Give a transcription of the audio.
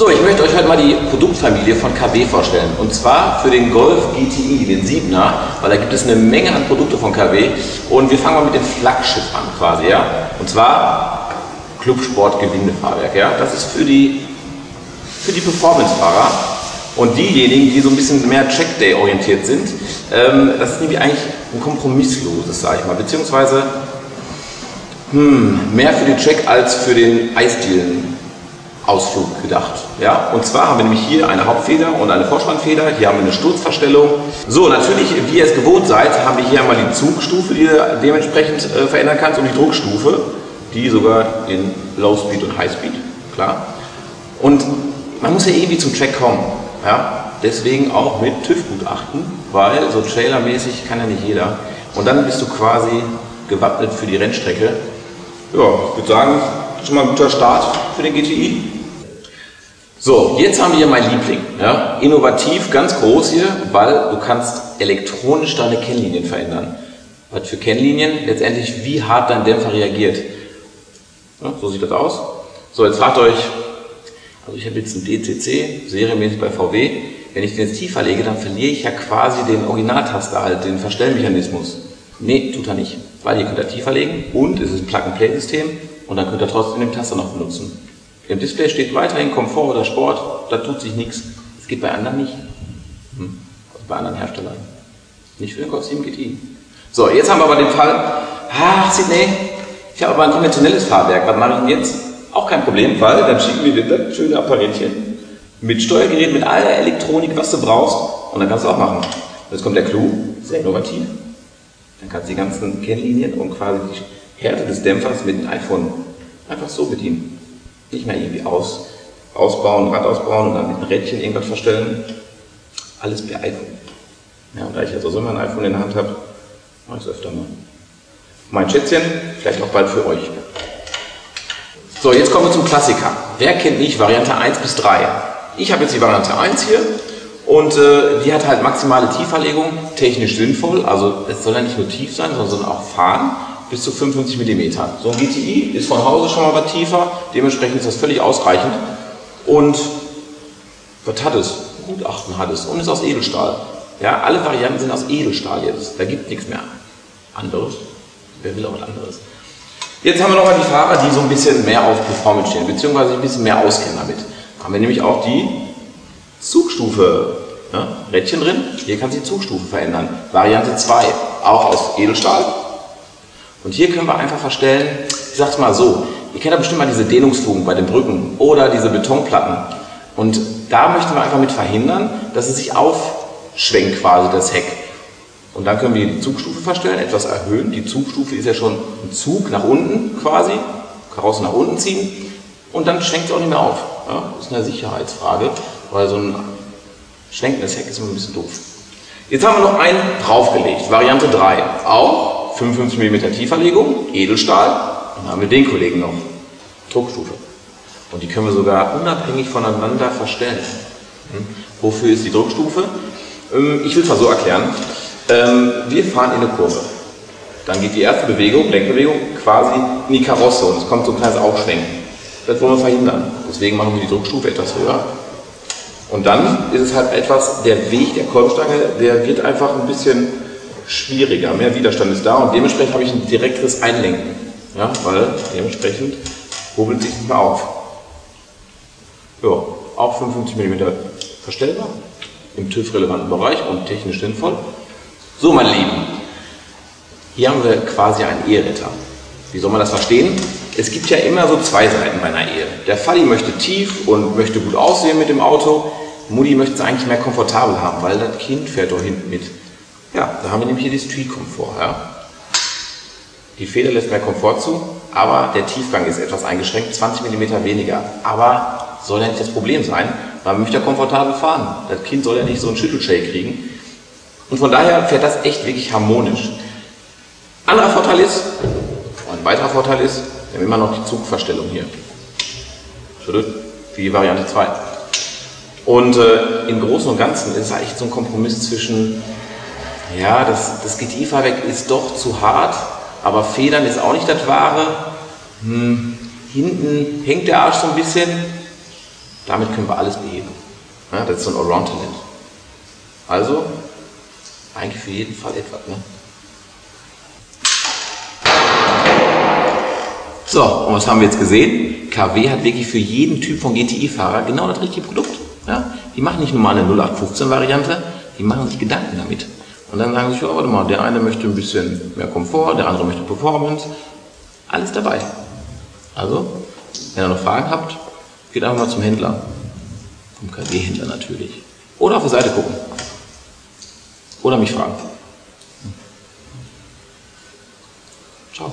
So, ich möchte euch heute mal die Produktfamilie von KW vorstellen. Und zwar für den Golf GTI, den 7er, weil da gibt es eine Menge an Produkte von KW. Und wir fangen mal mit dem Flaggschiff an quasi, ja. Und zwar Clubsport Gewindefahrwerk, ja. Das ist für die, für die Performance-Fahrer und diejenigen, die so ein bisschen mehr Trackday orientiert sind. Ähm, das ist nämlich eigentlich ein kompromissloses, sage ich mal, beziehungsweise hm, mehr für den Track als für den Eisdielen Ausflug gedacht. Ja? Und zwar haben wir nämlich hier eine Hauptfeder und eine Vorspannfeder. Hier haben wir eine Sturzverstellung. So, natürlich, wie ihr es gewohnt seid, haben wir hier einmal die Zugstufe, die ihr dementsprechend äh, verändern kannst und die Druckstufe, die sogar in Low Speed und High Speed, klar. Und man muss ja irgendwie zum Track kommen. Ja? Deswegen auch mit TÜV-Gutachten, weil so trailermäßig kann ja nicht jeder. Und dann bist du quasi gewappnet für die Rennstrecke. Ja, ich würde sagen, schon mal ein guter Start für den GTI. So, jetzt haben wir hier mein Liebling. Ja? Innovativ, ganz groß hier, weil du kannst elektronisch deine Kennlinien verändern. Was für Kennlinien? Letztendlich, wie hart dein Dämpfer reagiert. Ja, so sieht das aus. So, jetzt fragt euch, also ich habe jetzt einen DCC, serienmäßig bei VW. Wenn ich den jetzt tiefer lege, dann verliere ich ja quasi den Originaltaster halt, den Verstellmechanismus. Nee, tut er nicht. Weil ihr könnt da tiefer legen und es ist ein Plug-and-Play-System und dann könnt ihr trotzdem den Taster noch benutzen. Im Display steht weiterhin Komfort oder Sport, da tut sich nichts. Das geht bei anderen nicht. Hm. Also bei anderen Herstellern. Nicht für den Golf 7 GTI. So, jetzt haben wir aber den Fall, ach Sidney, ich habe aber ein konventionelles Fahrwerk, was mache ich denn jetzt? Auch kein Problem, weil dann schicken wir dir das schöne Apparätchen mit Steuergerät, mit aller Elektronik, was du brauchst und dann kannst du auch machen. Jetzt kommt der Clou, sehr innovativ. Dann kannst du die ganzen Kennlinien und quasi die Härte des Dämpfers mit dem iPhone einfach so bedienen. Nicht mehr irgendwie aus, ausbauen, Rad ausbauen und dann mit einem Rädchen irgendwas verstellen. Alles per iPhone. Ja, und da ich jetzt auch immer ein iPhone in der Hand habe, mache ich es öfter mal. Mein Schätzchen, vielleicht auch bald für euch. So, jetzt kommen wir zum Klassiker. Wer kennt nicht Variante 1 bis 3? Ich habe jetzt die Variante 1 hier und äh, die hat halt maximale Tieferlegung, technisch sinnvoll. Also es soll ja nicht nur tief sein, sondern auch fahren bis zu 55 mm. So ein GTI ist von Hause schon mal was tiefer, dementsprechend ist das völlig ausreichend. Und was hat es? Gutachten hat es und ist aus Edelstahl. Ja, alle Varianten sind aus Edelstahl jetzt. Da gibt nichts mehr anderes. Wer will auch was anderes? Jetzt haben wir nochmal die Fahrer, die so ein bisschen mehr auf Performance stehen, beziehungsweise ein bisschen mehr auskennen damit. Haben wir nämlich auch die Zugstufe. Ja, Rädchen drin, hier kann sich die Zugstufe verändern. Variante 2, auch aus Edelstahl, und hier können wir einfach verstellen, ich sag's mal so, ihr kennt ja bestimmt mal diese Dehnungsfugen bei den Brücken oder diese Betonplatten. Und da möchten wir einfach mit verhindern, dass es sich aufschwenkt quasi das Heck. Und dann können wir die Zugstufe verstellen, etwas erhöhen. Die Zugstufe ist ja schon ein Zug nach unten quasi, Karosse nach unten ziehen und dann schwenkt es auch nicht mehr auf. Ja, das ist eine Sicherheitsfrage, weil so ein schwenkendes Heck ist immer ein bisschen doof. Jetzt haben wir noch einen draufgelegt, Variante 3. Auch 55 mm Tieferlegung, Edelstahl. Dann haben wir den Kollegen noch, Druckstufe. Und die können wir sogar unabhängig voneinander verstellen. Hm? Wofür ist die Druckstufe? Ähm, ich will es mal so erklären. Ähm, wir fahren in eine Kurve. Dann geht die erste Bewegung, Lenkbewegung, quasi in die Karosse und es kommt so ein kleines Aufschwenken. Das wollen wir verhindern. Deswegen machen wir die Druckstufe etwas höher. Und dann ist es halt etwas, der Weg der Kolbenstange, der wird einfach ein bisschen schwieriger, mehr Widerstand ist da und dementsprechend habe ich ein direkteres Einlenken, ja, weil dementsprechend hobelt sich nicht mehr auf. Ja, auch 55 mm verstellbar, im TÜV-relevanten Bereich und technisch sinnvoll. So, meine Lieben, hier haben wir quasi einen Eheretter. Wie soll man das verstehen? Es gibt ja immer so zwei Seiten bei einer Ehe. Der Falli möchte tief und möchte gut aussehen mit dem Auto. Mutti möchte es eigentlich mehr komfortabel haben, weil das Kind fährt doch hinten mit. Ja, da haben wir nämlich hier die Street-Komfort. Ja. Die Feder lässt mehr Komfort zu, aber der Tiefgang ist etwas eingeschränkt, 20 mm weniger. Aber soll ja nicht das Problem sein, man möchte ja komfortabel fahren. Das Kind soll ja nicht so einen Schüttelshake kriegen. Und von daher fährt das echt wirklich harmonisch. Anderer Vorteil ist, ein weiterer Vorteil ist, wir haben immer noch die Zugverstellung hier. Wie die Variante 2. Und äh, im Großen und Ganzen ist es echt so ein Kompromiss zwischen ja, das, das GTI-Fahrwerk ist doch zu hart, aber Federn ist auch nicht das Wahre. Hm, hinten hängt der Arsch so ein bisschen. Damit können wir alles beheben. Ja, das ist so ein Allround-Talent. Also, eigentlich für jeden Fall etwas. Ne? So, und was haben wir jetzt gesehen? KW hat wirklich für jeden Typ von GTI-Fahrer genau das richtige Produkt. Ja? Die machen nicht nur mal eine 0815-Variante, die machen sich Gedanken damit. Und dann sagen sie sich, oh, warte mal, der eine möchte ein bisschen mehr Komfort, der andere möchte Performance. Alles dabei. Also, wenn ihr noch Fragen habt, geht einfach mal zum Händler. Zum KW-Händler natürlich. Oder auf der Seite gucken. Oder mich fragen. Ciao.